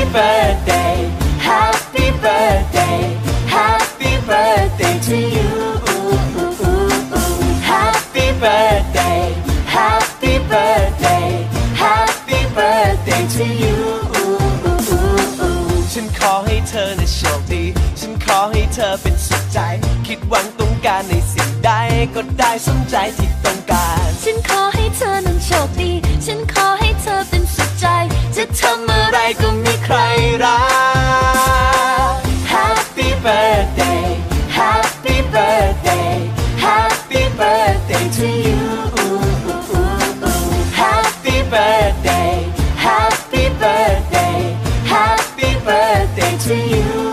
ฉันขอให้เธอะโชคดีฉันขอให้เธอเป็นสุขใจคิดหวังต้งการในสิ่งใดก็ได้สใจที่ตงการฉันขอให้เธอนั้นโชคดีฉันขอให้เธอเป็นสุขใจ จะทำอะไรก็มีครรัก Happy birthday Happy birthday Happy birthday to you Happy birthday Happy birthday Happy birthday to you